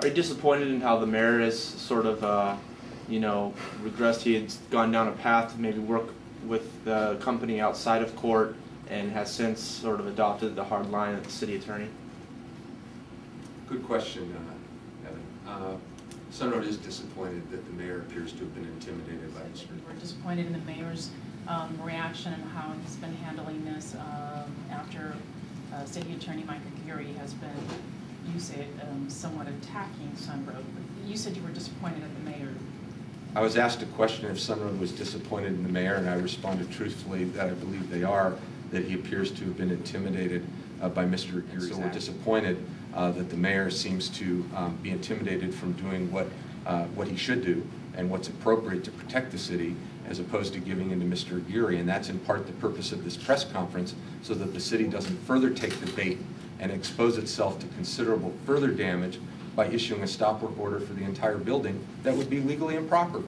Are you disappointed in how the mayor has sort of, uh, you know, regressed? He had gone down a path to maybe work with the company outside of court and has since sort of adopted the hard line of the city attorney. Good question, uh, Evan. Uh, Sunroad is disappointed that the mayor appears to have been intimidated by Mr. We're disappointed in the mayor's um, reaction and how he's been handling this um, after uh, City Attorney Michael Aguirre has been, you said, um, somewhat attacking Sunroad. You said you were disappointed at the mayor. I was asked a question if Sunroad was disappointed in the mayor, and I responded truthfully that I believe they are, that he appears to have been intimidated uh, by Mr. Aguirre. So we're disappointed uh, that the mayor seems to um, be intimidated from doing what, uh, what he should do and what's appropriate to protect the city as opposed to giving in to Mr. Aguirre. And that's in part the purpose of this press conference, so that the city doesn't further take the bait and expose itself to considerable further damage by issuing a stop work order for the entire building that would be legally improper.